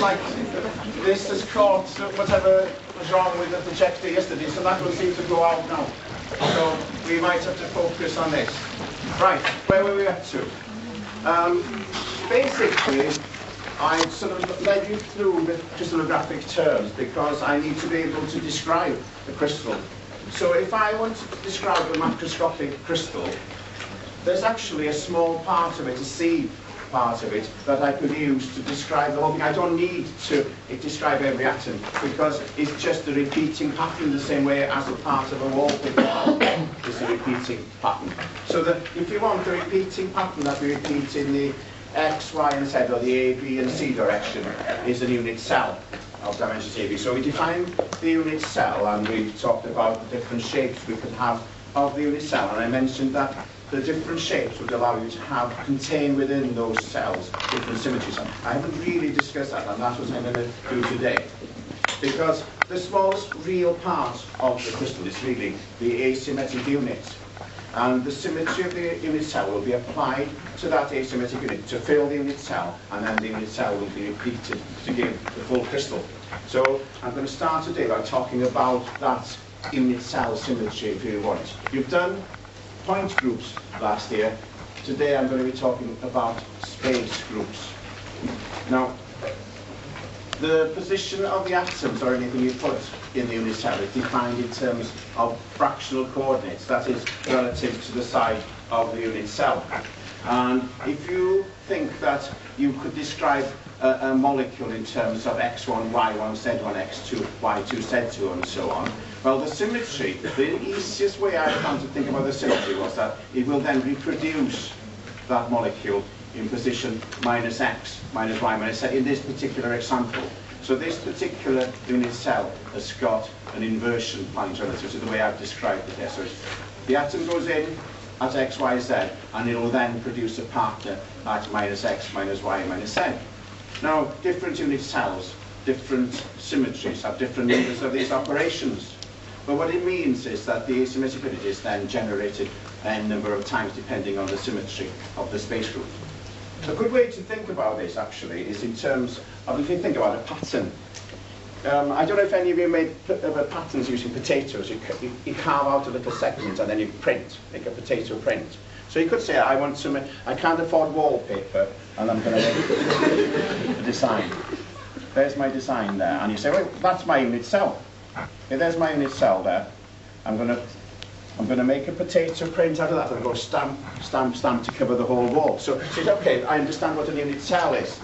like this has caught whatever was wrong with the projector yesterday, so that will seem to go out now. So we might have to focus on this. Right, where were we up to? Um, basically, I sort of led you through the crystallographic terms because I need to be able to describe the crystal. So if I wanted to describe a macroscopic crystal, there's actually a small part of it, a seed part of it, that I could use to describe the whole thing. I don't need to describe every atom because it's just a repeating pattern the same way as a part of a wallpaper is a repeating pattern. So that if you want a repeating pattern that we repeat in the X, Y, and Z, or the A, B, and C direction, is a unit cell of dimension AB. So we define the unit cell, and we talked about the different shapes we could have of the unit cell, and I mentioned that the different shapes would allow you to have contain within those cells different symmetries. I haven't really discussed that, and that's what I'm going to do today. Because the smallest real part of the crystal is really the asymmetric unit. And the symmetry of the unit cell will be applied to that asymmetric unit to fill the unit cell, and then the unit cell will be repeated to give the full crystal. So I'm going to start today by talking about that unit cell symmetry, if you want. You've done point groups last year. Today I'm going to be talking about space groups. Now, the position of the atoms or anything you put in the unit cell is defined in terms of fractional coordinates, that is, relative to the side of the unit cell. And if you think that you could describe a, a molecule in terms of x1, y1, z1, x2, y2, z2, and so on, well, the symmetry, the easiest way I found to think about the symmetry was that it will then reproduce that molecule in position minus x, minus y, minus z in this particular example. So this particular unit cell has got an inversion point relative to the way I've described it there. So the atom goes in at x, y, z, and it will then produce a partner at minus x, minus y, minus z. Now, different unit cells, different symmetries, have different numbers of these operations. But what it means is that the asymmetric is then generated a number of times depending on the symmetry of the space group. A good way to think about this actually is in terms of if you think about a pattern. Um, I don't know if any of you made patterns using potatoes. You, you, you, carve out a little segment and then you print, make a potato print. So you could say, I want to, I can't afford wallpaper and I'm going to make a design. There's my design there. And you say, well, that's my unit cell. There's my unit cell there. I'm going to I'm going to make a potato print out of that and go stamp, stamp, stamp to cover the whole wall. So it's okay, I understand what a unit cell is.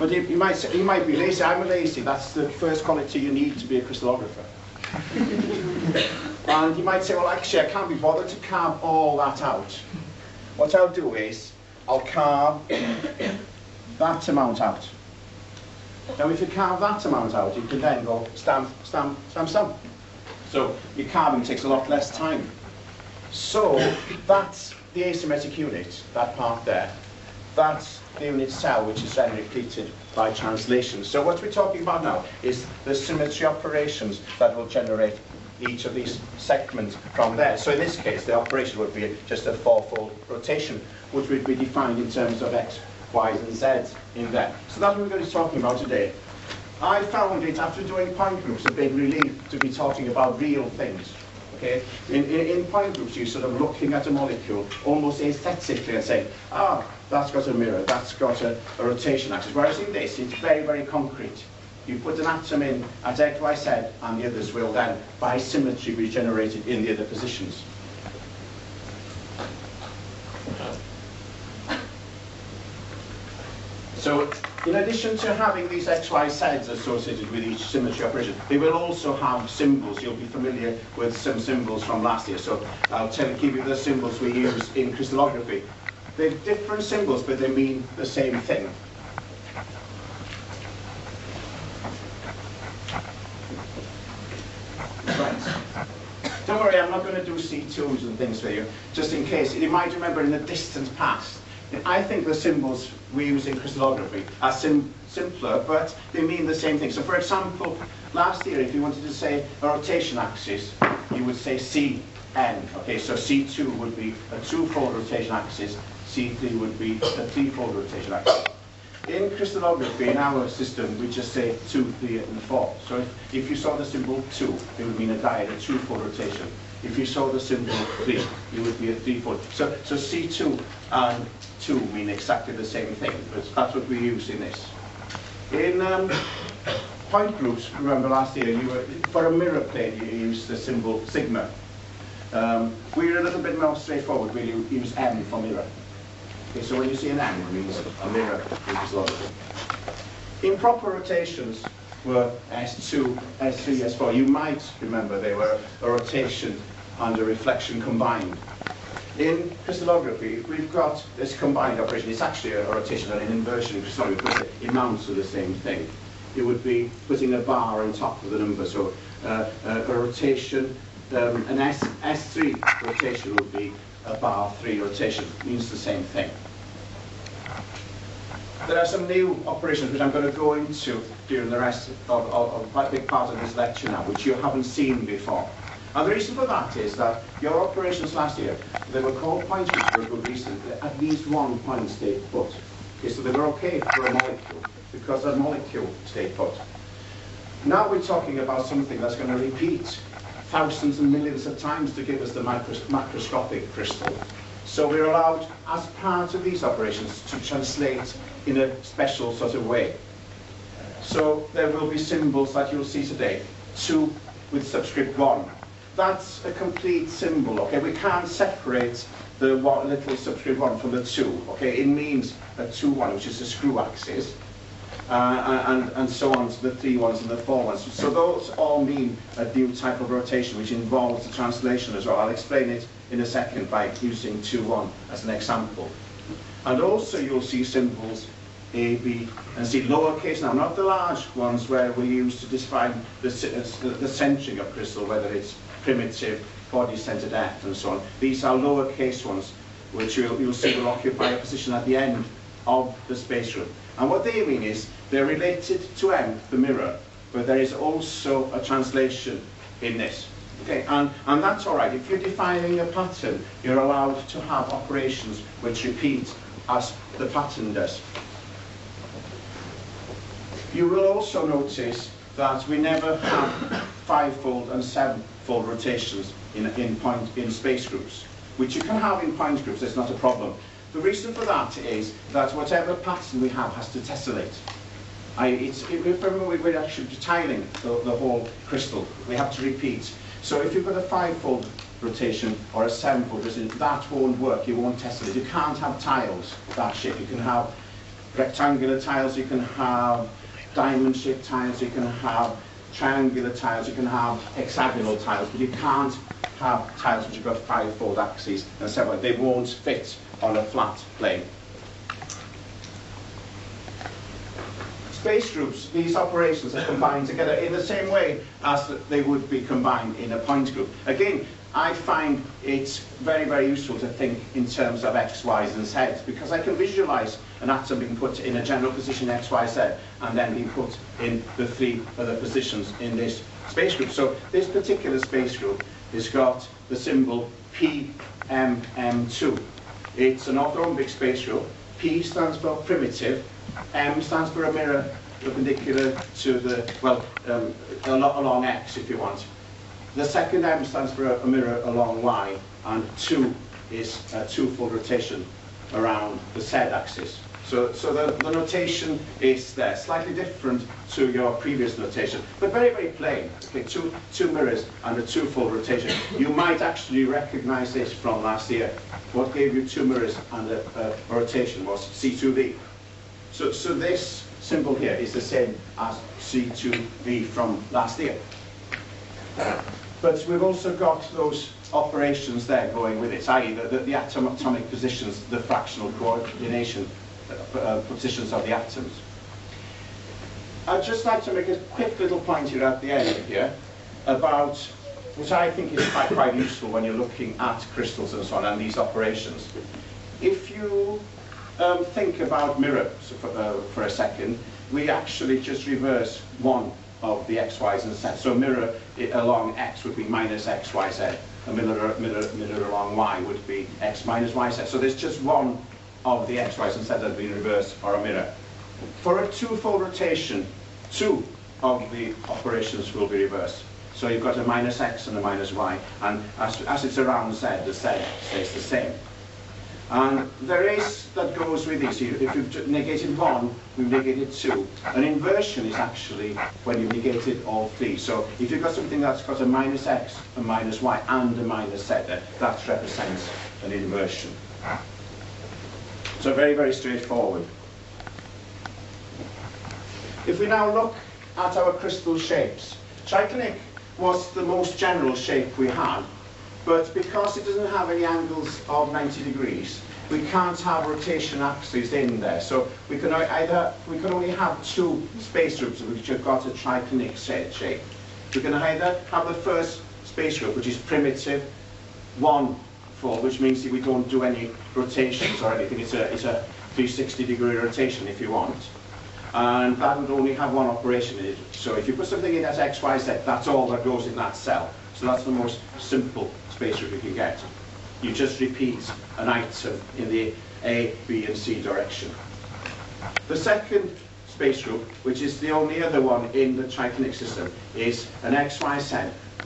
But you, you, might say, you might be lazy. I'm a lazy. That's the first quality you need to be a crystallographer. and you might say, well, actually, I can't be bothered to carve all that out. What I'll do is, I'll carve that amount out. Now, if you carve that amount out, you can then go stamp, stamp, stamp, stamp. So your carving takes a lot less time. So that's the asymmetric unit, that part there. That's the unit cell, which is then repeated by translation. So what we're talking about now is the symmetry operations that will generate each of these segments from there. So in this case, the operation would be just a fourfold rotation, which would be defined in terms of x, y's and z's in there. So that's what we're going to be talking about today. I found it, after doing point groups, a big relief to be talking about real things. Okay? In, in, in point groups, you're sort of looking at a molecule almost aesthetically and saying, ah, that's got a mirror, that's got a, a rotation axis. Whereas in this, it's very, very concrete. You put an atom in at X, Y, Z, and the others will then, by symmetry, be generated in the other positions. So in addition to having these XYZs associated with each symmetry operation, they will also have symbols. You'll be familiar with some symbols from last year. So I'll tell, give you the symbols we use in crystallography. They're different symbols, but they mean the same thing. Right. Don't worry, I'm not going to do C2s and things for you, just in case. You might remember in the distant past, I think the symbols we use in crystallography are sim simpler, but they mean the same thing. So for example, last year, if you wanted to say a rotation axis, you would say Cn. Okay, so C2 would be a two-fold rotation axis, C3 would be a three-fold rotation axis. In crystallography, in our system, we just say 2, 3, and 4. So if, if you saw the symbol 2, it would mean a diad, a two-fold rotation. If you saw the symbol 3, it would be a three-fold. So, so C2 and 2 mean exactly the same thing, but that's what we use in this. In um, point groups, remember last year, you were, for a mirror plane, you used the symbol sigma. Um, we're a little bit more straightforward, we use M for mirror. Okay, so when you see an M, it means a mirror, which is logical. Improper rotations were S2, S3, S4. You might remember they were a rotation and a reflection combined. In crystallography, we've got this combined operation. It's actually a rotation and an inversion in crystallography it amounts to the same thing. It would be putting a bar on top of the number. So uh, a, a rotation, um, an S, S3 rotation would be a bar 3 rotation. It means the same thing. There are some new operations which I'm going to go into during the rest of, of, of quite a big part of this lecture now, which you haven't seen before. And the reason for that is that your operations last year, they were called point groups for a good reason. At least one point stayed put. Okay, so they were okay for a molecule because a molecule stayed put. Now we're talking about something that's going to repeat thousands and millions of times to give us the macros macroscopic crystal. So we're allowed, as part of these operations, to translate in a special sort of way. So there will be symbols that you'll see today, 2 with subscript 1. That's a complete symbol, okay? We can't separate the one, little subscript 1 from the 2, okay? It means a 2-1, which is the screw axis, uh, and, and so on to the 3 ones and the 4 ones. So those all mean a new type of rotation, which involves the translation as well. I'll explain it in a second by using 2-1 as an example. And also you'll see symbols a, B, and C, lowercase now, not the large ones where we use to define the, the, the centering of crystal, whether it's primitive, body-centered F, and so on. These are lowercase ones, which you'll, you'll see will occupy a position at the end of the space group. And what they mean is they're related to M, the mirror, but there is also a translation in this. Okay, and, and that's all right. If you're defining a pattern, you're allowed to have operations which repeat as the pattern does. You will also notice that we never have five-fold and seven-fold rotations in, in, point, in space groups, which you can have in point groups, it's not a problem. The reason for that is that whatever pattern we have has to tessellate. I, it's, it, remember we're actually tiling the, the whole crystal. We have to repeat. So if you've got a five-fold rotation or a seven-fold rotation, that won't work. You won't tessellate. You can't have tiles that shape. You can have rectangular tiles. You can have diamond-shaped tiles, you can have triangular tiles, you can have hexagonal tiles, but you can't have tiles which have got five-fold axes and on. They won't fit on a flat plane. Space groups, these operations are combined together in the same way as they would be combined in a point group. Again, I find it's very, very useful to think in terms of x, y's and z's because I can visualize an atom being put in a general position x, y, z and then being put in the three other positions in this space group. So this particular space group has got the symbol PMM2. It's an orthorhombic space group. P stands for primitive, M stands for a mirror perpendicular to the, well, um, along X if you want. The second M stands for a, mirror along Y, and 2 is a two-fold rotation around the Z axis. So, so the, the notation is there, slightly different to your previous notation, but very, very plain. Okay, two, two mirrors and a two-fold rotation. You might actually recognize this from last year. What gave you two mirrors and a, a, a rotation was C2V. So, so this symbol here is the same as C2V from last year. But we've also got those operations there going with it, i.e. The, the, the atomic positions, the fractional coordination uh, uh, positions of the atoms. I'd just like to make a quick little point here at the end here about which I think is quite, quite useful when you're looking at crystals and so on and these operations. If you um, think about mirrors for, uh, for a second, we actually just reverse one of the x, y's and z. So mirror along x would be minus x, y, z. A mirror, mirror, mirror along y would be x minus y, z. So there's just one of the x, y's and z that would be in reverse or a mirror. For a two-fold rotation, two of the operations will be reversed. So you've got a minus x and a minus y, and as, as it's around z, the z stays the same. And there is that goes with this. If you've negated one, we've negated two. An inversion is actually when you've negated all three. So if you've got something that's got a minus x, a minus y, and a minus z, that represents an inversion. So very, very straightforward. If we now look at our crystal shapes, triclinic was the most general shape we had, but because it doesn't have any angles of 90 degrees, we can't have rotation axes in there. So we can either we can only have two space groups which have got a triclinic set shape. We can either have the first space group, which is primitive, one fold, which means that we don't do any rotations or anything. It's a, it's a 360 degree rotation if you want and that would only have one operation in it. So if you put something in as X, Y, Z, that's all that goes in that cell. So that's the most simple space group you can get. You just repeat an item in the A, B, and C direction. The second space group, which is the only other one in the triclinic system, is an X, Y, Z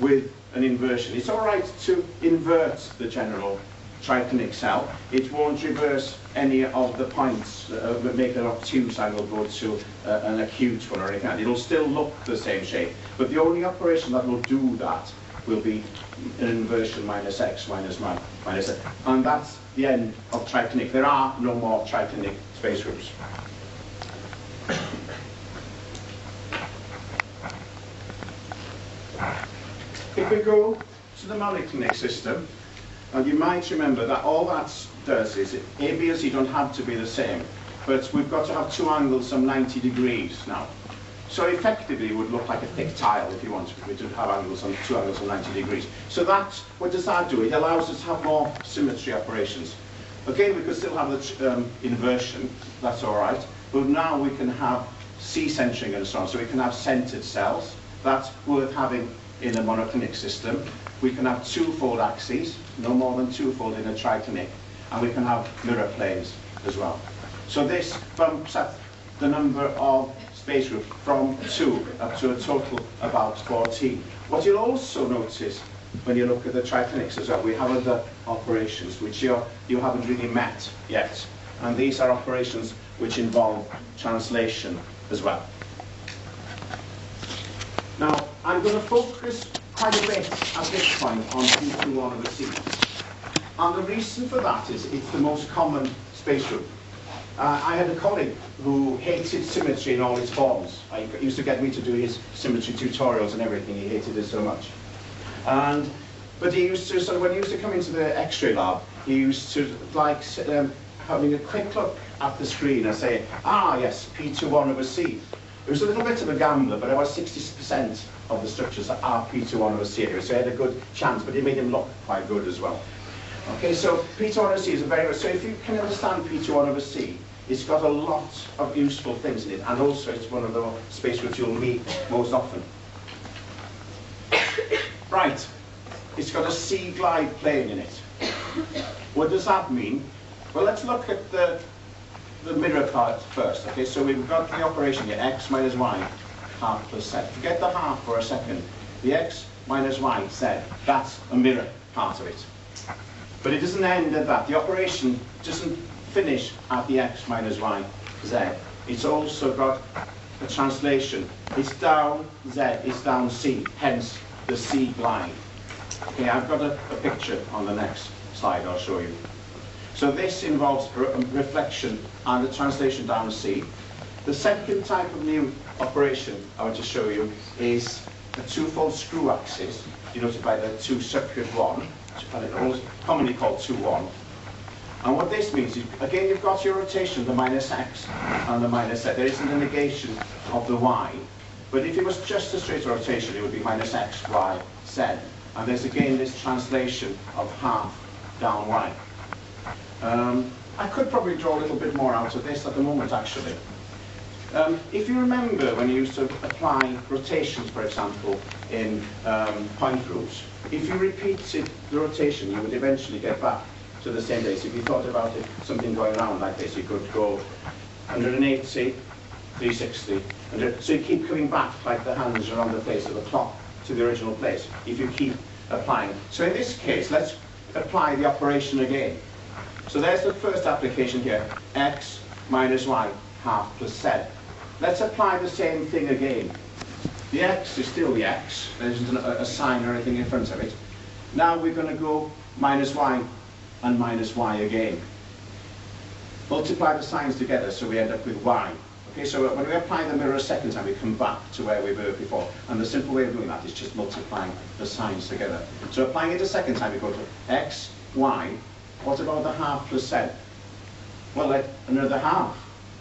with an inversion. It's all right to invert the general triclinic cell, it won't reverse any of the points uh, that make an obtuse angle go to uh, an acute one or anything. It'll still look the same shape, but the only operation that will do that will be inversion minus x minus y minus x. And that's the end of triclinic. There are no more triclinic space groups. If we go to the monoclinic system, and you might remember that all that does is, A, B, and C don't have to be the same, but we've got to have two angles some 90 degrees now. So effectively it would look like a thick tile if you want to, to have angles on two angles of 90 degrees. So that, what does that do? It allows us to have more symmetry operations. Again, we could still have the um, inversion, that's all right, but now we can have C-centering and so on. So we can have centered cells. That's worth having in a monoclinic system. We can have two-fold axes, no more than two-fold in a triclinic, and we can have mirror planes as well. So this bumps up the number of space groups from two up to a total about 14. What you'll also notice when you look at the triclinics as well, we have other operations which you're, you haven't really met yet. And these are operations which involve translation as well. Now, I'm going to focus quite a bit at this point on P2 on the C. And the reason for that is it's the most common space group. Uh, I had a colleague who hated symmetry in all its forms. I used to get me to do his symmetry tutorials and everything. He hated it so much. And but he used to, so when he used to come into the X-ray lab, he used to like um, having a quick look at the screen and say, ah yes, P21 over C. It was a little bit of a gambler, but about 60% of the structures are P2 on C. So he had a good chance, but it made him look quite good as well. Okay, so P2 on C is a very, so if you can understand P2 on over C, it's got a lot of useful things in it, and also it's one of the space which you'll meet most often. right, it's got a C glide plane in it. What does that mean? Well, let's look at the, the mirror part first. Okay, so we've got the operation here, x minus y half plus z. Forget the half for a second. The x minus y, z, that's a mirror part of it. But it doesn't end at that. The operation doesn't finish at the x minus y, z. It's also got a translation. It's down z, it's down c, hence the c glide. Okay, I've got a, a picture on the next slide I'll show you. So this involves re um, reflection and the translation down C. The second type of new operation I want to show you is a two-fold screw axis, denoted by the two subscript one, commonly called 2-1. And what this means is, again, you've got your rotation, the minus x and the minus z. There isn't a negation of the y. But if it was just a straight rotation, it would be minus x, y, z. And there's again this translation of half down y. Um, I could probably draw a little bit more out of this at the moment, actually. Um, if you remember when you used to apply rotations, for example, in um, point groups, if you repeated the rotation, you would eventually get back to the same place. If you thought about it, something going around like this, you could go 180, 360. And so you keep coming back like the hands around the face of the clock to the original place if you keep applying. So in this case, let's apply the operation again. So there's the first application here, x minus y half plus z. Let's apply the same thing again. The x is still the x, there isn't a, a sign or anything in front of it. Now we're going to go minus y and minus y again. Multiply the signs together so we end up with y. Okay, so when we apply the mirror a second time, we come back to where we were before. And the simple way of doing that is just multiplying the signs together. So applying it a second time, we go to x, y. What about the half plus z? Well, another half.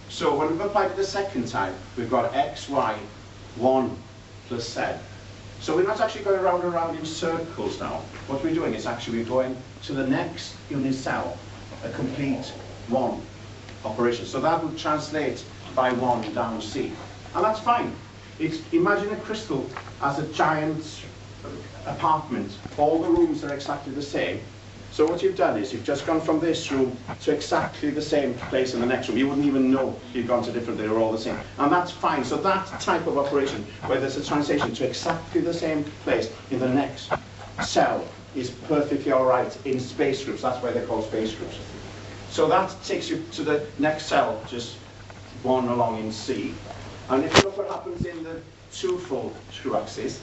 So when we've applied it the second time, we've got x, y, 1 plus z. So we're not actually going around and around in circles now. What we're doing is actually going to the next unit cell, a complete 1 operation. So that would translate by 1 down C. And that's fine. It's, imagine a crystal as a giant apartment. All the rooms are exactly the same. So what you've done is you've just gone from this room to exactly the same place in the next room. You wouldn't even know you'd gone to different, they're all the same. And that's fine. So that type of operation, where there's a translation to exactly the same place in the next cell, is perfectly all right in space groups. That's why they're called space groups. So that takes you to the next cell, just one along in C. And if you look what happens in the twofold screw axis,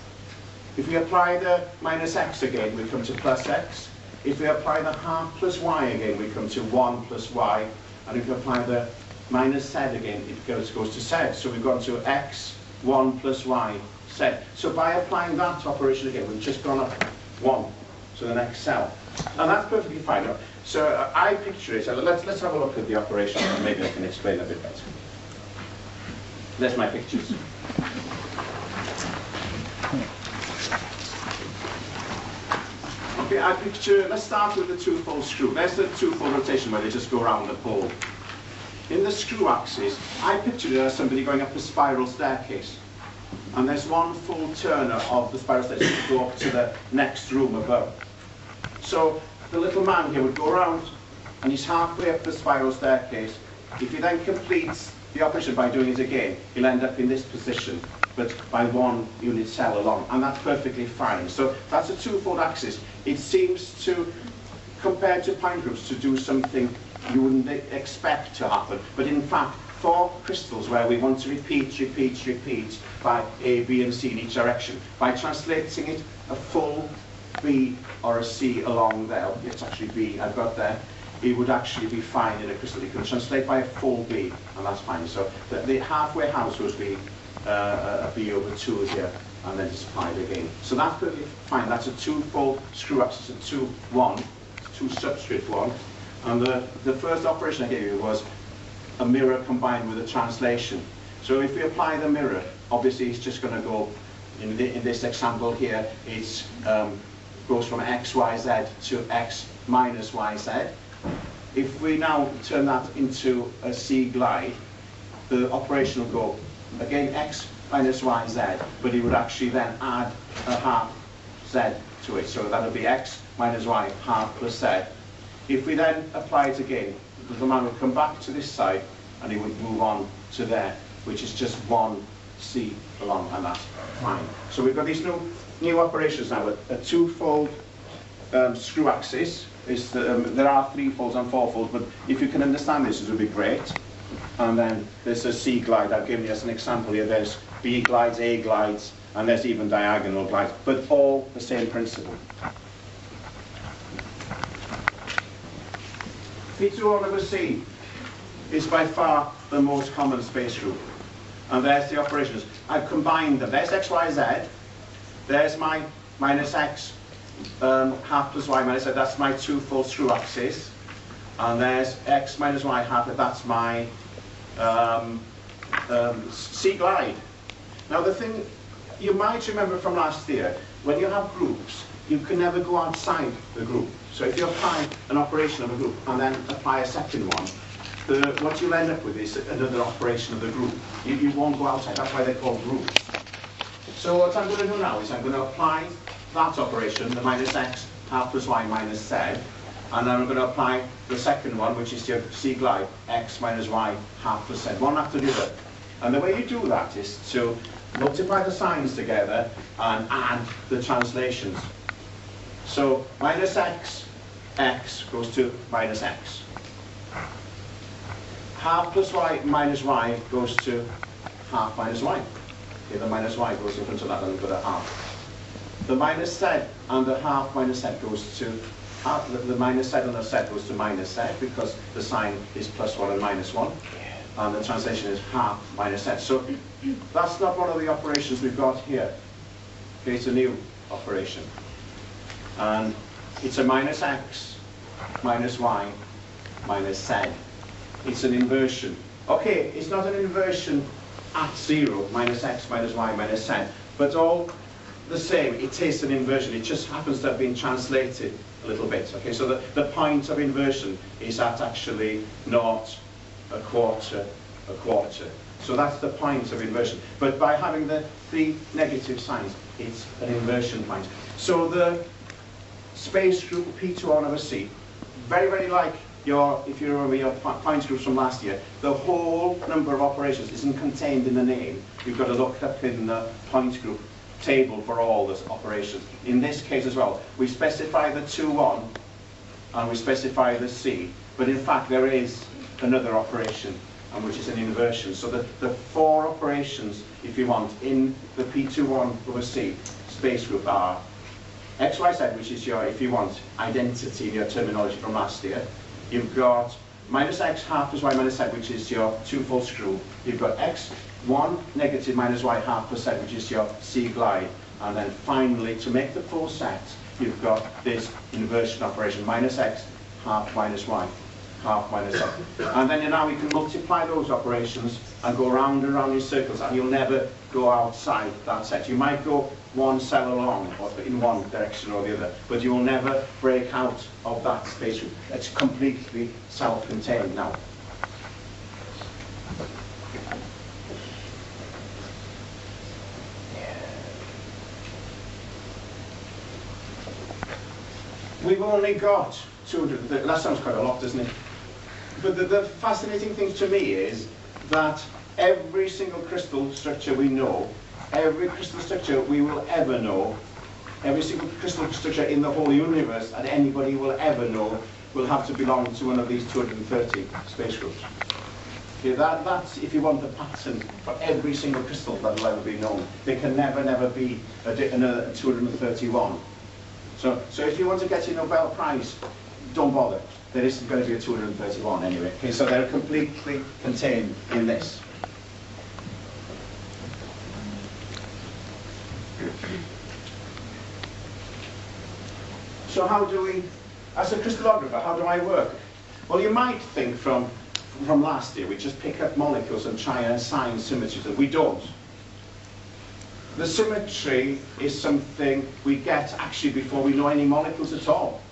if we apply the minus x again, we come to plus x. If we apply the half plus y again, we come to 1 plus y. And if we apply the minus z again, it goes, goes to z. So we've gone to x, 1 plus y, z. So by applying that operation again, we've just gone up 1 to the next cell. And that's perfectly fine. So I picture it. So let's, let's have a look at the operation and maybe I can explain a bit better. There's my pictures. I picture, let's start with the two-fold screw. There's the two-fold rotation where they just go around the pole. In the screw axis, I picture it as somebody going up a spiral staircase. And there's one full turner of the spiral staircase to go up to the next room above. So the little man here would go around and he's halfway up the spiral staircase. If he then completes the operation by doing it again, he'll end up in this position but by one unit cell along, and that's perfectly fine. So that's a two-fold axis. It seems to, compared to point groups, to do something you wouldn't expect to happen, but in fact, for crystals where we want to repeat, repeat, repeat by A, B, and C in each direction, by translating it a full B or a C along there, it's actually B I've got there, it would actually be fine in a crystal. You can translate by a full B, and that's fine. So the, the halfway house would be uh, a B over 2 here, and then just apply it again. So that's perfectly fine. That's a two-fold screw up. It's a 2, 1, 2 subscript 1. And the, the first operation I gave you was a mirror combined with a translation. So if we apply the mirror, obviously it's just going to go, in, the, in this example here, it um, goes from x, y, z to x minus y, z. If we now turn that into a C glide, the operation will go again x minus y, z, but he would actually then add a half z to it. So that would be x minus y half plus z. If we then apply it again, the man would come back to this side and he would move on to there, which is just one c along, and that's fine. So we've got these new, new operations now, a, a two-fold um, screw axis. Is the, um, there are three folds and four folds, but if you can understand this, it would be great. And then there's a C glide, I've given you as an example here, there's B glides, A glides, and there's even diagonal glides, but all the same principle. P2 over C is by far the most common space group. And there's the operations. I've combined them. There's x, y, z. There's my minus x um, half plus y minus z. That's my two full screw axis. And there's x minus y half. That's my um, um, C glide. Now the thing you might remember from last year, when you have groups, you can never go outside the group. So if you apply an operation of a group and then apply a second one, the, what you'll end up with is another operation of the group. You, you won't go outside, that's why they're called groups. So what I'm going to do now is I'm going to apply that operation, the minus x half plus y minus z, and then I'm going to apply the second one, which is your C glide, x minus y half percent, one after the other. And the way you do that is to multiply the signs together and add the translations. So minus x, x goes to minus x. Half plus y minus y goes to half minus y. Okay, the minus y goes in front of that and we've got a half. The minus z and the half minus z goes to half, the, the minus z and the z goes to minus z because the sign is plus 1 and minus 1. And the translation is half minus z. So that's not one of the operations we've got here. Okay, it's a new operation. And it's a minus x, minus y, minus z. It's an inversion. Okay, it's not an inversion at zero, minus x, minus y, minus z, but all the same, it is an inversion. It just happens to have been translated a little bit. Okay, so the, the point of inversion is at actually not a quarter, a quarter. So that's the point of inversion. But by having the three negative signs, it's an inversion point. So the space group P2 on over C, very, very like your, if you remember your points groups from last year, the whole number of operations isn't contained in the name. You've got to look up in the point group table for all the operations. In this case as well, we specify the 2-1 and we specify the C, but in fact there is another operation and which is an inversion. So the, the four operations, if you want, in the P21 over C space group are XYZ, which is your, if you want, identity in your terminology from last year. You've got minus x half plus y minus z, which is your two-fold screw. You've got x 1 negative minus y half percent, which is your C glide. And then finally, to make the full set, you've got this inversion operation, minus x half minus y, half minus x. And then now you can multiply those operations and go round and round in circles, and you'll never go outside that set. You might go one cell along, or in one direction or the other, but you will never break out of that space. It's completely self-contained now. We've only got 200, that sounds quite a lot, doesn't it? But the, the fascinating thing to me is that every single crystal structure we know, every crystal structure we will ever know, every single crystal structure in the whole universe that anybody will ever know will have to belong to one of these 230 space groups. Okay, that, that's if you want the pattern for every single crystal that will ever be known. There can never, never be a, another 231. So, so if you want to get your Nobel Prize, don't bother. There isn't going to be a 231 anyway. Okay, so they're completely contained in this. So how do we, as a crystallographer, how do I work? Well, you might think from, from last year, we just pick up molecules and try and assign symmetry to them. We don't. The symmetry is something we get actually before we know any molecules at all.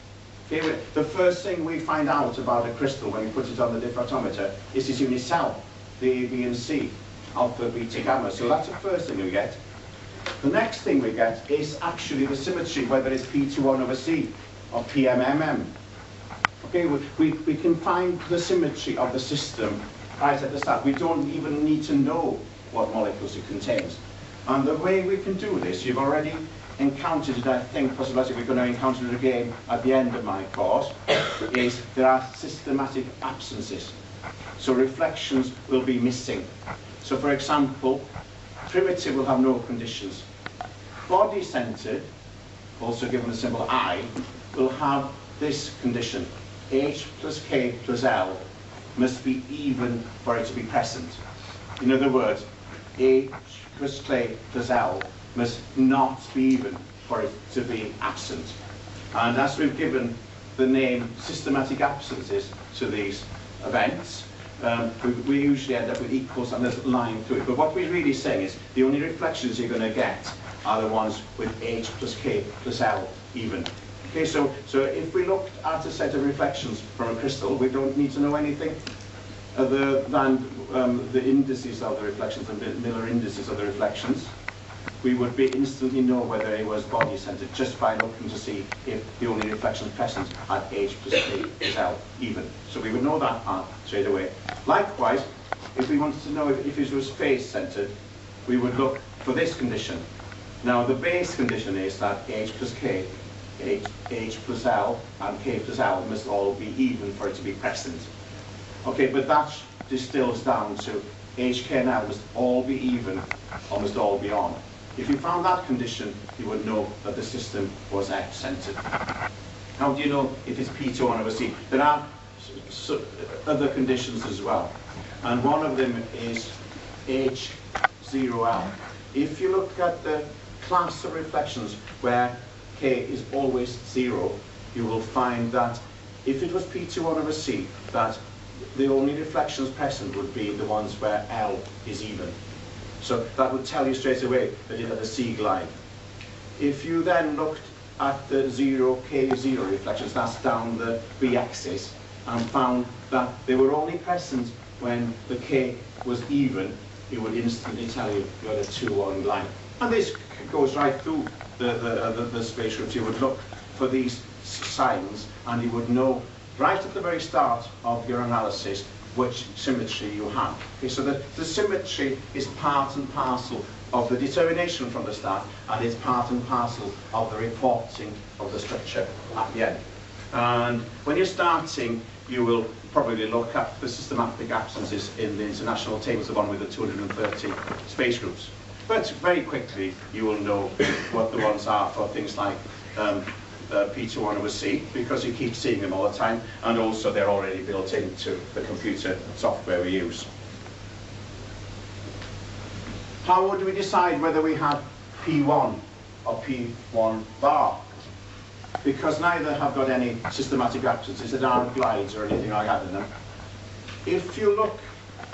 Okay, the first thing we find out about a crystal when we put it on the diffractometer is its unit cell, the A, B and C, alpha, beta, gamma. So that's the first thing we get. The next thing we get is actually the symmetry, whether it's P21 over C or PMMM. Okay, we, we, we can find the symmetry of the system right at the start. We don't even need to know what molecules it contains. And the way we can do this, you've already encountered it, I think possibly we're going to encounter it again at the end of my course, is there are systematic absences. So reflections will be missing. So for example, primitive will have no conditions. Body-centered, also given the symbol I, will have this condition. H plus K plus L must be even for it to be present. In other words, H plus L must not be even for it to be absent. And as we've given the name systematic absences to these events, um, we, we, usually end up with equals and there's a line through it. But what we're really saying is the only reflections you're going to get are the ones with H plus K plus L even. Okay, so, so if we looked at a set of reflections from a crystal, we don't need to know anything other than um, the indices of the reflections, the Miller indices of the reflections, we would be instantly know whether it was body-centered just by looking to see if the only reflection present had H plus K plus L even. So we would know that part straight away. Likewise, if we wanted to know if, if it was face-centered, we would look for this condition. Now, the base condition is that h plus k, h, h plus l, and k plus l must all be even for it to be present. Okay, but that distills down to l must all be even, or must all be on. If you found that condition, you would know that the system was F-centered. How do you know if it's P2 over C? There are other conditions as well. And one of them is H0L. If you look at the class of reflections where K is always zero, you will find that if it was P2 over C, that the only reflections present would be the ones where L is even. So that would tell you straight away that you had a C glide. If you then looked at the 0, K0 reflections, that's down the b-axis, and found that they were only present when the K was even, it would instantly tell you you had a 2-1 line. And this goes right through the, the, uh, the, the spaceships. You would look for these signs and you would know right at the very start of your analysis which symmetry you have. Okay, so the, the symmetry is part and parcel of the determination from the start and it's part and parcel of the reporting of the structure at the end. And when you're starting, you will probably look at the systematic absences in the international tables, the one with the 230 space groups. But very quickly, you will know what the ones are for things like um, uh, P2 over C because you keep seeing them all the time and also they're already built into the computer software we use. How would we decide whether we had P1 or P1 bar? Because neither have got any systematic absences, there aren't glides or anything like that in them. If you look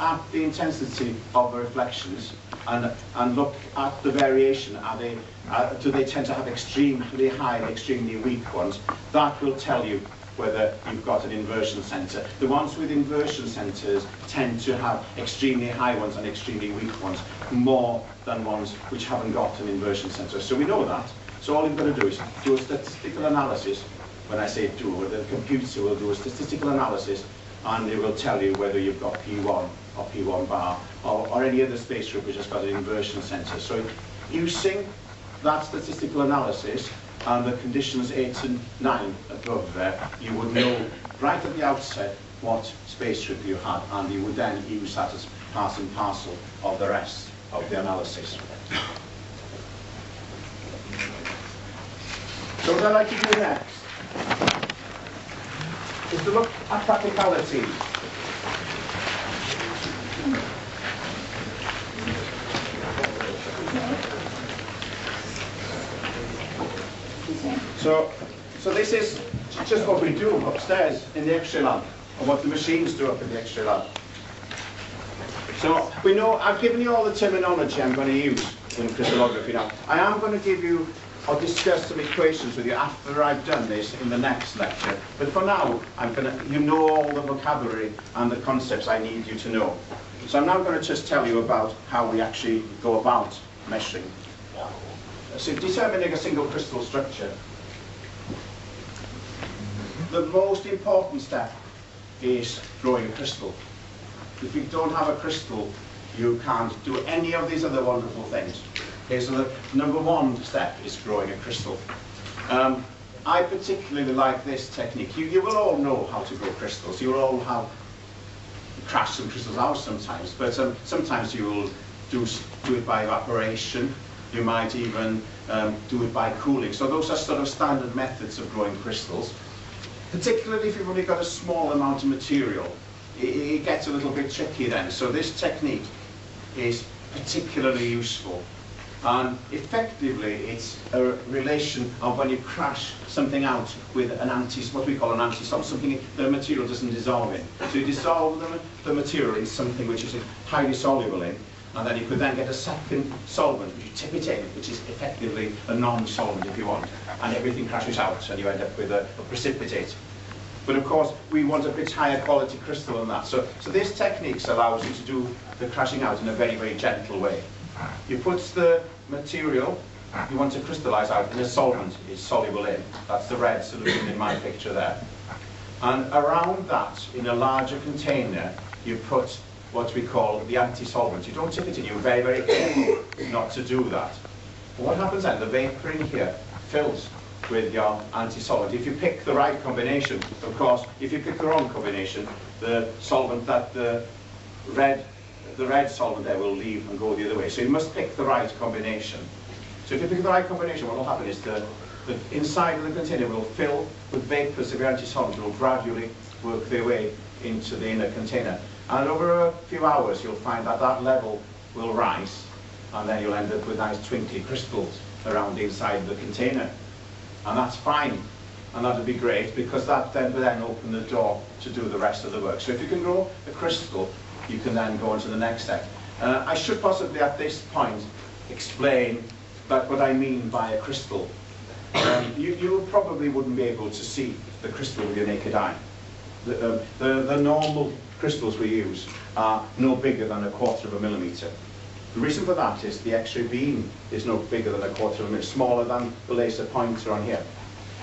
at the intensity of the reflections and, and look at the variation, are they uh, do they tend to have extremely high extremely weak ones? That will tell you whether you've got an inversion center. The ones with inversion centers tend to have extremely high ones and extremely weak ones, more than ones which haven't got an inversion center. So we know that. So all you've got to do is do a statistical analysis. When I say do, the computer will do a statistical analysis and it will tell you whether you've got P1 or P1 bar or, or any other space group which has got an inversion center. So using that statistical analysis and the conditions 8 and 9 above there, you would know right at the outset what space group you had, and you would then use that as part and parcel of the rest of the analysis. So what I'd like to do next is to look at practicality. So, so this is just what we do upstairs in the X-ray lab, and what the machines do up in the X-ray lab. So we know, I've given you all the terminology I'm going to use in crystallography now. I am going to give you, or discuss some equations with you after I've done this in the next lecture. But for now, I'm going to, you know all the vocabulary and the concepts I need you to know. So I'm now going to just tell you about how we actually go about measuring. So determining a single crystal structure the most important step is growing a crystal. If you don't have a crystal, you can't do any of these other wonderful things. Okay, so the number one step is growing a crystal. Um, I particularly like this technique. You, you will all know how to grow crystals. You will all have crashed some crystals out sometimes, but um, sometimes you will do, do it by evaporation. You might even um, do it by cooling. So those are sort of standard methods of growing crystals particularly if you've only got a small amount of material. It, it gets a little bit tricky then. So this technique is particularly useful. And effectively, it's a relation of when you crash something out with an anti, what we call an anti-solvent, something the material doesn't dissolve in. So you dissolve the, the material in something which is highly soluble in, and then you could then get a second solvent, which you tip it in, which is effectively a non-solvent if you want, and everything crashes out and you end up with a, a, precipitate. But of course, we want a bit higher quality crystal than that. So, so this technique allows you to do the crashing out in a very, very gentle way. You put the material you want to crystallize out in a solvent is soluble in. That's the red solution in my picture there. And around that, in a larger container, you put what we call the anti-solvent. You don't tip it in, you're very, very careful not to do that. But what happens then? The vapour in here fills with your anti-solvent. If you pick the right combination, of course, if you pick the wrong combination, the solvent that the red, the red solvent there will leave and go the other way. So you must pick the right combination. So if you pick the right combination, what will happen is the, the inside of the container will fill with vapours of your anti-solvent will gradually work their way into the inner container. And over a few hours, you'll find that that level will rise, and then you'll end up with nice twinkly crystals around the inside the container. And that's fine, and that'll be great, because that then will then open the door to do the rest of the work. So if you can grow a crystal, you can then go on to the next step. Uh, I should possibly at this point explain that what I mean by a crystal. Um, you, you probably wouldn't be able to see the crystal with your naked eye. The, uh, the, the normal crystals we use are no bigger than a quarter of a millimetre. The reason for that is the X-ray beam is no bigger than a quarter of a millimetre, smaller than the laser pointer on here.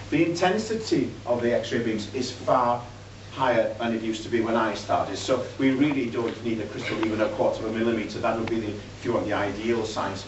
The intensity of the X-ray beams is far higher than it used to be when I started. So we really don't need a crystal even a quarter of a millimetre. That would be, the, if you want, the ideal size.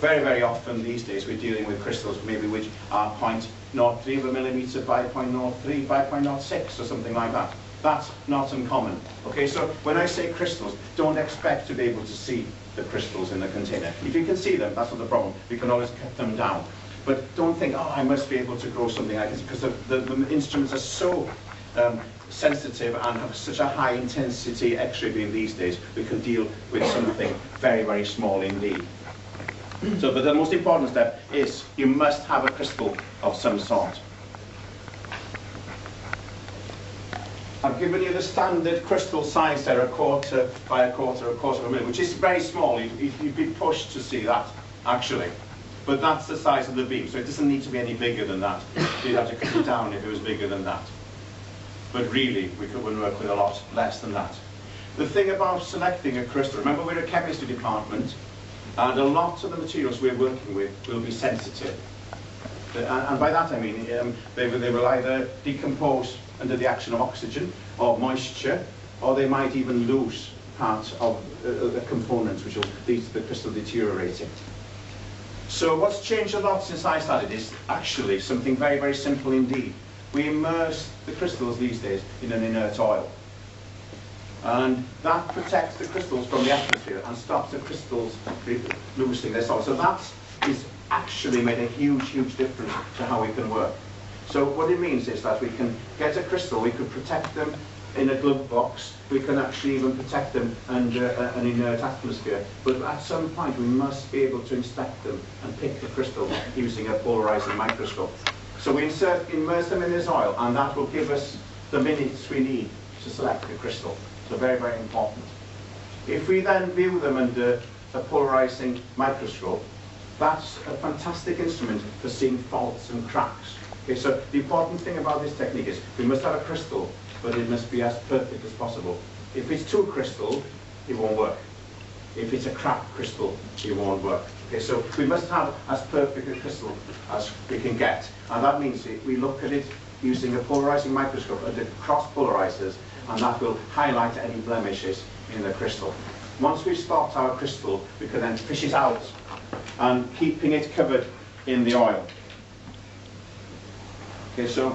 Very, very often these days we're dealing with crystals maybe which are 0.03 of a millimetre by 0.03 by 0.06 or something like that. That's not uncommon. Okay, so when I say crystals, don't expect to be able to see the crystals in the container. If you can see them, that's not the problem. You can always cut them down. But don't think, oh, I must be able to grow something like this, because the, the, the instruments are so um, sensitive and have such a high intensity X-ray beam these days, we can deal with something very, very small indeed. So, but the most important step is you must have a crystal of some sort. I've given you the standard crystal size there, a quarter by a quarter, a quarter of a millimeter, which is very small. You'd, you'd be pushed to see that, actually. But that's the size of the beam, so it doesn't need to be any bigger than that. You'd have to cut it down if it was bigger than that. But really, we could work with a lot less than that. The thing about selecting a crystal, remember we're a chemistry department, and a lot of the materials we're working with will be sensitive. And by that I mean um, they, they will either decompose under the action of oxygen or moisture, or they might even lose parts of uh, the components which will lead to the crystal deteriorating. So what's changed a lot since I started is actually something very, very simple indeed. We immerse the crystals these days in an inert oil. And that protects the crystals from the atmosphere and stops the crystals losing their solid. So that is actually made a huge, huge difference to how we can work. So what it means is that we can get a crystal, we could protect them in a glove box, we can actually even protect them under uh, an inert atmosphere. But at some point we must be able to inspect them and pick the crystal using a polarizing microscope. So we insert, immerse them in this oil and that will give us the minutes we need to select the crystal. So very, very important. If we then view them under a polarizing microscope, that's a fantastic instrument for seeing faults and cracks. Okay, so the important thing about this technique is we must have a crystal, but it must be as perfect as possible. If it's too crystal, it won't work. If it's a crap crystal, it won't work. Okay, so we must have as perfect a crystal as we can get. And that means we look at it using a polarizing microscope under cross polarizers, and that will highlight any blemishes in the crystal. Once we spot our crystal, we can then fish it out and keeping it covered in the oil. Okay, so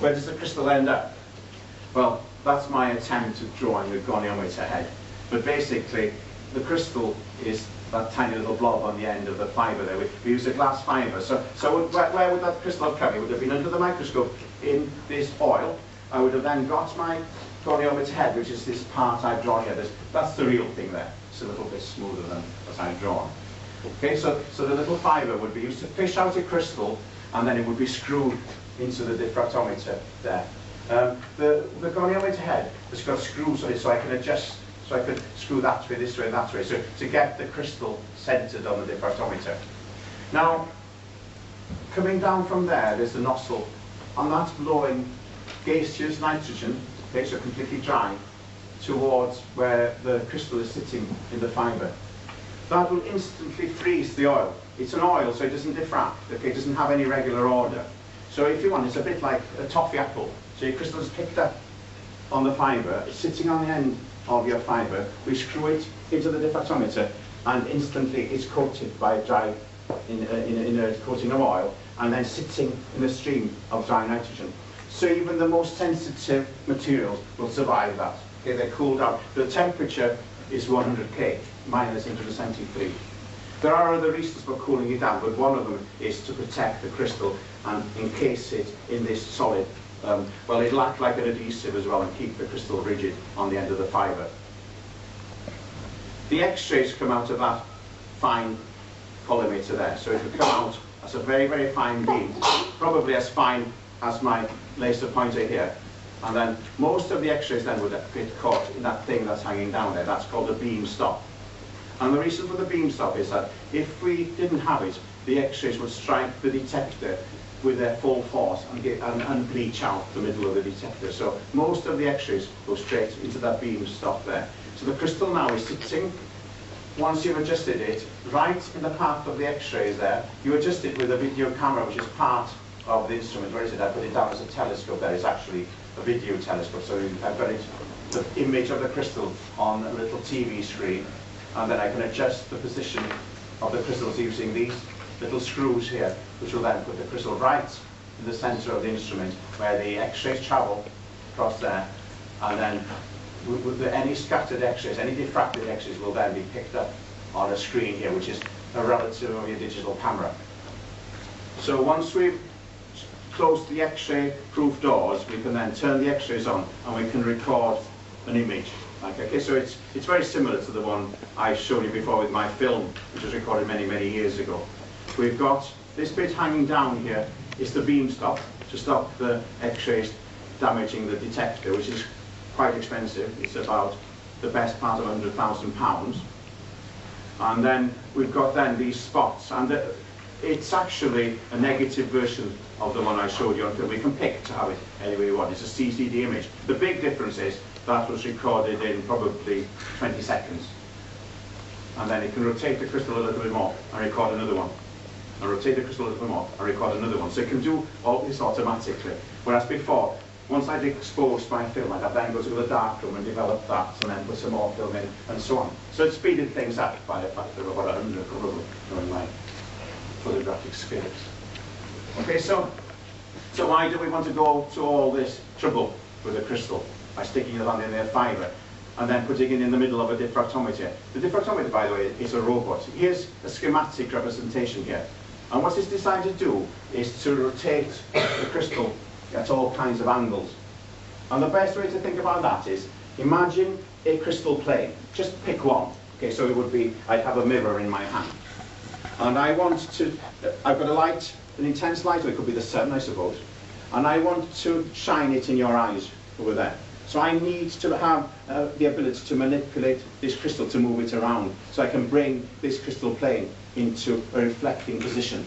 where does the crystal end up? Well, that's my attempt at drawing the goniometer head. But basically, the crystal is that tiny little blob on the end of the fibre there. We, use a glass fibre. So, so where, where, would that crystal have come? It would have been under the microscope in this oil. I would have then got my goniometer head, which is this part I've drawn here. This, that's the real thing there. It's a little bit smoother than what I've drawn. Okay, so, so the little fibre would be used to fish out a crystal and then it would be screwed into the diffractometer there. Um, the, the goniometer head has got screws on it so I can adjust, so I could screw that way, this way, that way, so to get the crystal centered on the diffractometer. Now, coming down from there, there's the nozzle, and that's blowing gaseous nitrogen, okay, so completely dry, towards where the crystal is sitting in the fibre. That will instantly freeze the oil. It's an oil, so it doesn't diffract, okay, it doesn't have any regular order. So if you want, it's a bit like a toffee apple. So your crystal is picked up on the fibre, sitting on the end of your fibre, we screw it into the diffractometer and instantly it's coated by a dry, in, uh, in, in a coating of oil and then sitting in a stream of dry nitrogen. So even the most sensitive materials will survive that. Okay, they're cooled down. The temperature is 100K, minus 173. There are other reasons for cooling it down, but one of them is to protect the crystal and encase it in this solid. Um, well, it'll act like an adhesive as well and keep the crystal rigid on the end of the fibre. The X-rays come out of that fine collimator there, so it will come out as a very, very fine beam, probably as fine as my laser pointer here. And then most of the X-rays then would get caught in that thing that's hanging down there. That's called a beam stop. And the reason for the beam stop is that if we didn't have it, the X-rays would strike the detector with their full force and, get, and, and bleach out the middle of the detector. So most of the X-rays go straight into that beam stop there. So the crystal now is sitting, once you've adjusted it, right in the path of the X-rays there, you adjust it with a video camera, which is part of the instrument. Where is it? I put it down as a telescope there. It's actually a video telescope. So I've got it, the image of the crystal on a little TV screen, and then I can adjust the position of the crystals using these little screws here, which will then put the crystal right in the center of the instrument, where the X-rays travel across there, and then with any scattered X-rays, any diffracted X-rays will then be picked up on a screen here, which is a relatively digital camera. So once we've closed the X-ray proof doors, we can then turn the X-rays on and we can record an image. Like, okay, so it's, it's very similar to the one I showed you before with my film, which was recorded many, many years ago. We've got this bit hanging down here is the beam stop to stop the X-rays damaging the detector, which is quite expensive. It's about the best part of £100,000. And then we've got then these spots, and the, it's actually a negative version of the one I showed you on film. We can pick to have it any way you want. It's a CCD image. The big difference is that was recorded in probably 20 seconds. And then it can rotate the crystal a little bit more and record another one. And rotate the crystal a little bit more and record another one. So it can do all this automatically. Whereas before, once I'd exposed my film, I'd then go to the dark room and develop that and then put some more film in and so on. So it speeded things up by about 100 probably during my photographic skills. Okay, so, so why do we want to go to all this trouble with a crystal by sticking it on in their fibre and then putting it in the middle of a diffractometer? The diffractometer, by the way, is a robot. Here's a schematic representation here. And what it's designed to do is to rotate the crystal at all kinds of angles. And the best way to think about that is, imagine a crystal plane. Just pick one. Okay, so it would be, I'd have a mirror in my hand. And I want to, I've got a light, an intense light, or it could be the sun, I suppose. And I want to shine it in your eyes over there. So I need to have uh, the ability to manipulate this crystal to move it around. So I can bring this crystal plane into a reflecting position,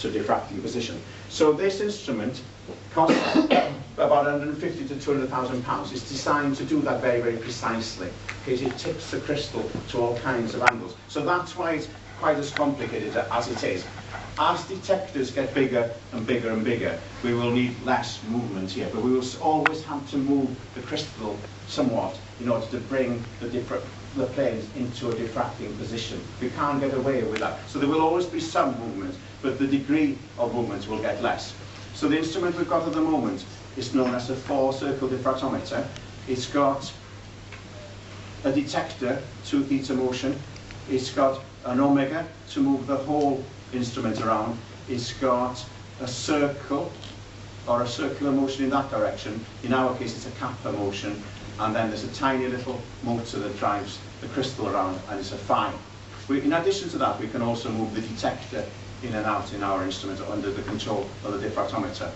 to diffracting position. So this instrument costs about 150 to 200,000 pounds. It's designed to do that very, very precisely because it tips the crystal to all kinds of angles. So that's why it's quite as complicated as it is. As detectors get bigger and bigger and bigger, we will need less movement here, but we will always have to move the crystal somewhat in order to bring the, the planes into a diffracting position. We can't get away with that. So there will always be some movement, but the degree of movement will get less. So the instrument we've got at the moment is known as a four-circle diffractometer. It's got a detector two theta motion. It's got an omega to move the whole instrument around. It's got a circle or a circular motion in that direction. In our case, it's a kappa motion. And then there's a tiny little motor that drives the crystal around, and it's a fine. We, in addition to that, we can also move the detector in and out in our instrument under the control of the diffractometer.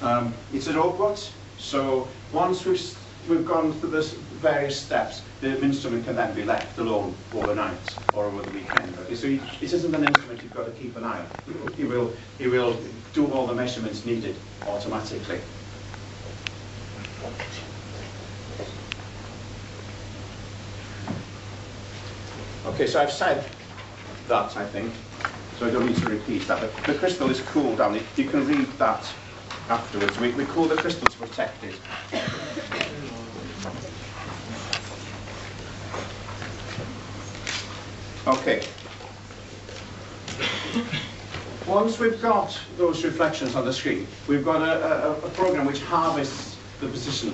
Um, it's a robot, so once we've, we've gone through the various steps, the instrument can then be left alone overnight or over the weekend. Okay? So it isn't an instrument you've got to keep an eye on. He will, he will do all the measurements needed automatically. Okay, so I've said that, I think so I don't need to repeat that. But the crystal is cooled down. You can read that afterwards. We, we cool the crystal to protect it. Okay. Once we've got those reflections on the screen, we've got a, a, a program which harvests the position,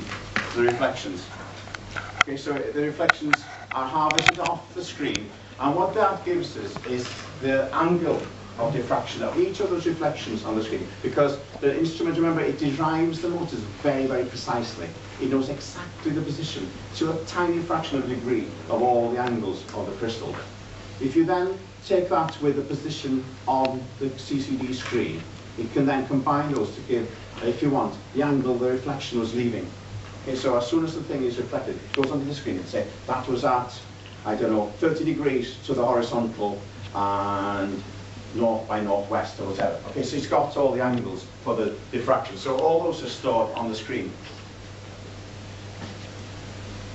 the reflections. Okay, so the reflections are harvested off the screen, and what that gives us is the angle of diffraction of each of those reflections on the screen. Because the instrument, remember, it derives the motors very, very precisely. It knows exactly the position to a tiny fraction of a degree of all the angles of the crystal. If you then take that with the position on the CCD screen, it can then combine those to give, uh, if you want, the angle the reflection was leaving. Okay, so as soon as the thing is reflected, it goes onto the screen and say that was at, I don't know, 30 degrees to the horizontal and north by northwest or whatever. Okay, so it's got all the angles for the diffraction. So all those are stored on the screen.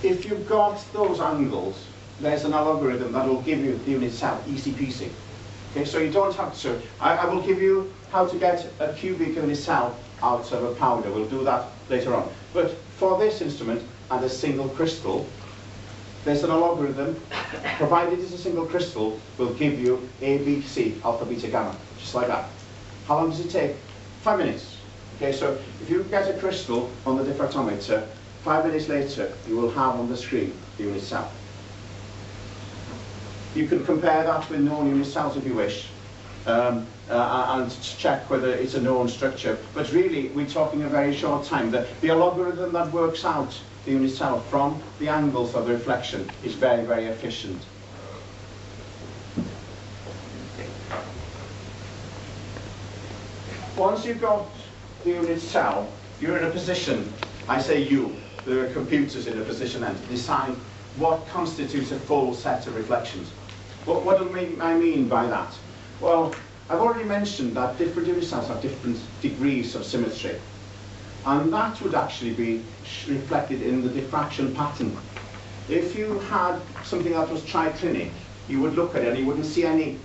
If you've got those angles, there's an algorithm that will give you the unit cell, easy peasy. Okay, so you don't have to, I, I will give you how to get a cubic unit cell out of a powder. We'll do that later on. But for this instrument and a single crystal, there's an algorithm, provided it's a single crystal, will give you A, B, C, alpha, beta, gamma, just like that. How long does it take? Five minutes. Okay, so if you get a crystal on the diffractometer, five minutes later, you will have on the screen the unit cell. You can compare that with known unit cells if you wish, um, uh, and check whether it's a known structure. But really, we're talking a very short time. The, the algorithm that works out the unit cell from the angles of the reflection is very, very efficient. Once you've got the unit cell, you're in a position, I say you, there are computers in a position then to decide what constitutes a full set of reflections. What, what do I mean by that? Well, I've already mentioned that different unit cells have different degrees of symmetry. And that would actually be reflected in the diffraction pattern. If you had something that was triclinic, you would look at it and you wouldn't see any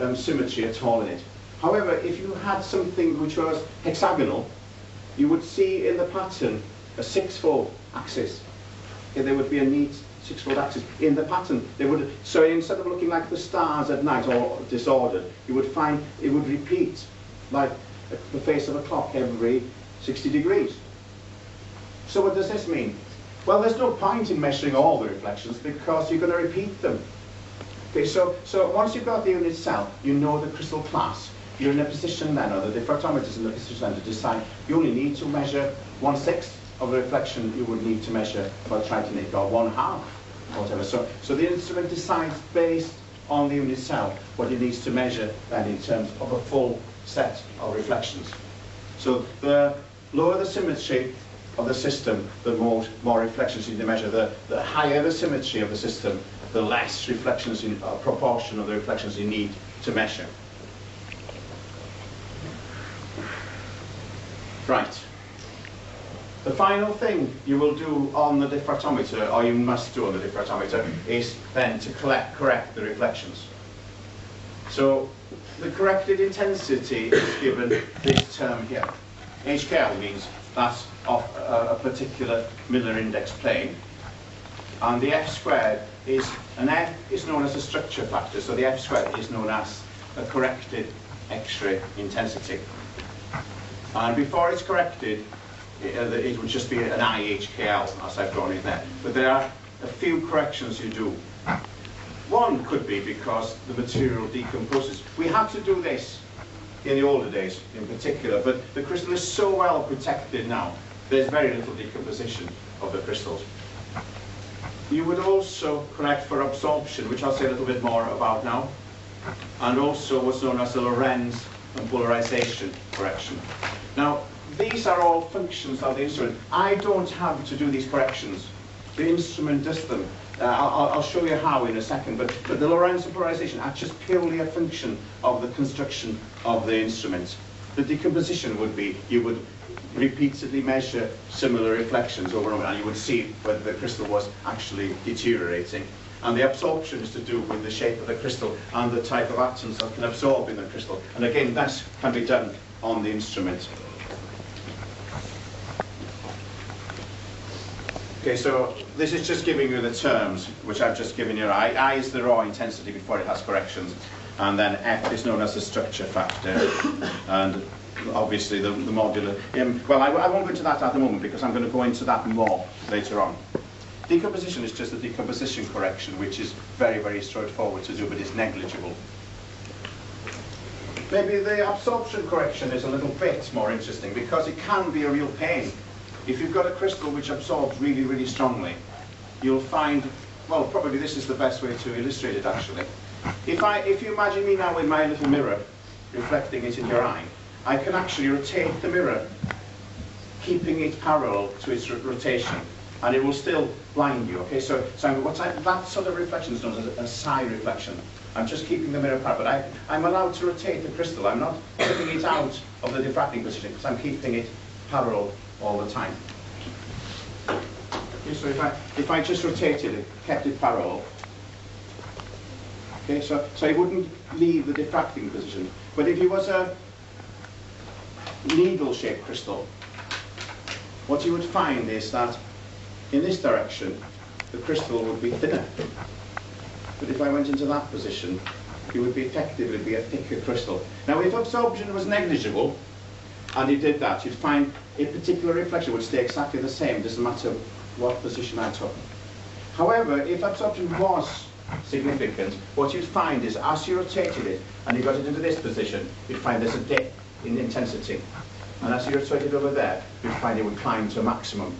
um, symmetry at all in it. However, if you had something which was hexagonal, you would see in the pattern a six-fold axis. there would be a neat six-fold axis in the pattern. They would, so instead of looking like the stars at night or disordered, you would find it would repeat like the face of a clock every 60 degrees. So what does this mean? Well, there's no point in measuring all the reflections because you're going to repeat them. Okay, so, so once you've got the unit cell, you know the crystal class. You're in a position then, or the diffractometer is in a position then to decide you only need to measure one-sixth of the reflection you would need to measure for triclinic, or one-half, whatever. So, so the instrument decides based on the unit cell what it needs to measure then in terms of a full set of reflections. So the lower the symmetry of the system, the more, more reflections you need to measure. The, the higher the symmetry of the system, the less reflections in uh, proportion of the reflections you need to measure. Right. The final thing you will do on the diffractometer, or you must do on the diffractometer, is then to collect, correct the reflections. So the corrected intensity is given this term here. HKL means that's of a, particular Miller index plane. And the F squared is, an F is known as a structure factor, so the F squared is known as a corrected X-ray intensity. And before it's corrected, it, uh, would just be an IHKL, as I've drawn it there. But there are a few corrections you do. One could be because the material decomposes. We had to do this in the older days in particular, but the crystal is so well protected now, there's very little decomposition of the crystals. You would also correct for absorption, which I'll say a little bit more about now, and also what's known as the Lorentz and polarization correction. Now, these are all functions of the instrument. I don't have to do these corrections. The instrument does them. Uh, I'll, I'll, show you how in a second, but, but the Lorentz polarization are just purely a function of the construction of the instrument. The decomposition would be, you would repeatedly measure similar reflections over and over, and you would see whether the crystal was actually deteriorating. And the absorption is to do with the shape of the crystal and the type of atoms that can absorb in the crystal. And again, that can be done on the instrument. Okay, so this is just giving you the terms, which I've just given you. I, I is the raw intensity before it has corrections, and then F is known as the structure factor, and obviously the, the modular. Um, well, I, I won't go into that at the moment because I'm going to go into that more later on. Decomposition is just a decomposition correction, which is very, very straightforward to do, but it's negligible. Maybe the absorption correction is a little bit more interesting because it can be a real pain. If you've got a crystal which absorbs really, really strongly, you'll find, well, probably this is the best way to illustrate it actually. If, I, if you imagine me now with my little mirror, reflecting it in your eye, I can actually rotate the mirror, keeping it parallel to its rotation, and it will still blind you. Okay, so, so what I, that sort of reflection is known as a, a psi reflection. I'm just keeping the mirror parallel, but I, I'm allowed to rotate the crystal. I'm not taking it out of the diffracting position because I'm keeping it parallel all the time. Okay, so if I, if I just rotated it, kept it parallel, okay, so, so it wouldn't leave the diffracting position. But if it was a needle-shaped crystal, what you would find is that in this direction, the crystal would be thinner. But if I went into that position, it would be effectively be a thicker crystal. Now, if absorption was negligible, and you did that, you'd find a particular reflection would stay exactly the same, doesn't matter what position I took. However, if absorption was significant, what you'd find is as you rotated it and you got it into this position, you'd find there's a dip in intensity. And as you rotated over there, you'd find it would climb to a maximum.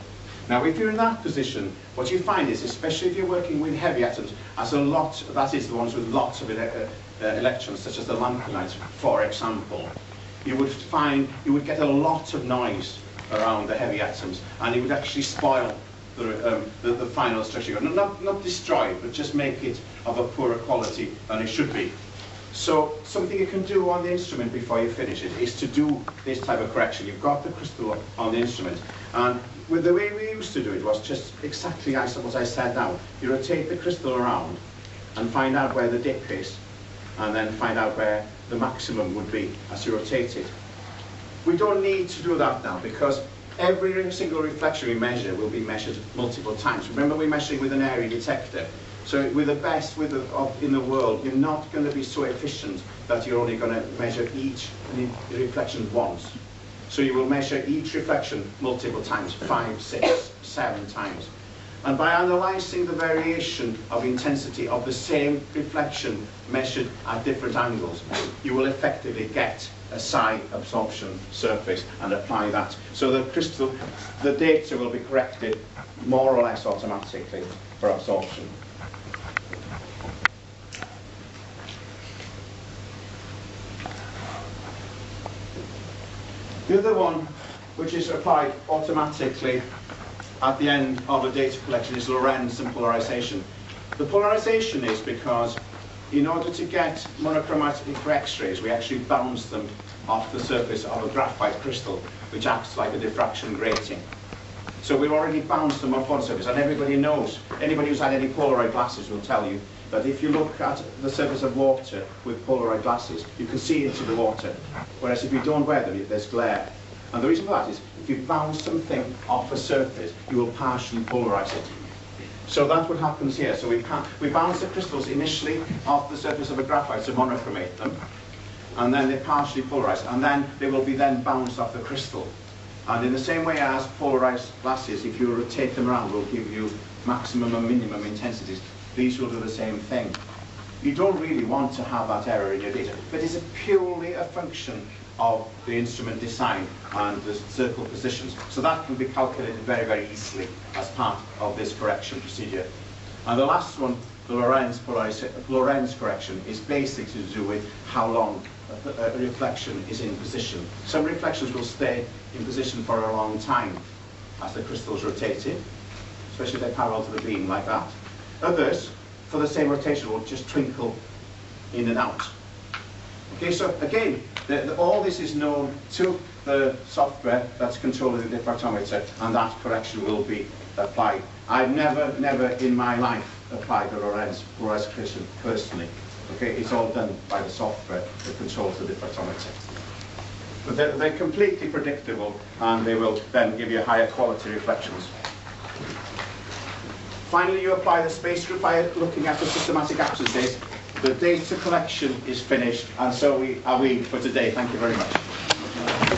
Now, if you're in that position, what you find is, especially if you're working with heavy atoms, as a lot, that is the ones with lots of ele uh, electrons, such as the lanthanides, for example, you would find, you would get a lot of noise around the heavy atoms, and it would actually spoil the, um, the, the, final structure. Not, not destroy it, but just make it of a poorer quality than it should be. So something you can do on the instrument before you finish it is to do this type of correction. You've got the crystal on the instrument, and with the way we used to do it was just exactly as what I said now. You rotate the crystal around and find out where the dip is, and then find out where the maximum would be as you rotate it. We don't need to do that now because every single reflection we measure will be measured multiple times. Remember we're measuring with an area detector. So with the best with the, of, in the world, you're not going to be so efficient that you're only going to measure each reflection once. So you will measure each reflection multiple times, five, six, seven times. And by analysing the variation of intensity of the same reflection measured at different angles, you will effectively get a psi absorption surface and apply that. So the crystal, the data will be corrected more or less automatically for absorption. The other one, which is applied automatically at the end of a data collection, is Lorentz and polarization. The polarization is because in order to get monochromatic X-rays, we actually bounce them off the surface of a graphite crystal, which acts like a diffraction grating. So we've already bounced them off one surface, and everybody knows, anybody who's had any Polaroid glasses will tell you that if you look at the surface of water with Polaroid glasses, you can see into the water. Whereas if you don't wear them, there's glare. And the reason for that is, if you bounce something off a surface, you will partially polarize it. So that's what happens here. So we, we bounce the crystals initially off the surface of a graphite to monochromate them, and then they partially polarize, and then they will be then bounced off the crystal. And in the same way as polarized glasses, if you rotate them around, will give you maximum and minimum intensities these will do the same thing. You don't really want to have that error in your data, but it's a purely a function of the instrument design and the circle positions. So that can be calculated very, very easily as part of this correction procedure. And the last one, the Lorentz, correction, is basically to do with how long a reflection is in position. Some reflections will stay in position for a long time as the crystals rotated, especially if they're parallel to the beam like that. Others, for the same rotation, will just twinkle in and out. Okay, so uh, again, the, the, all this is known to the software that's controlling the diffractometer, and that correction will be applied. I've never, never in my life applied the Lorentz correction personally. Okay, it's all done by the software that controls the diffractometer. But they're, they're completely predictable, and they will then give you higher quality reflections. Finally, you apply the space group by looking at the systematic absences. The data collection is finished, and so we are we for today. Thank you very much.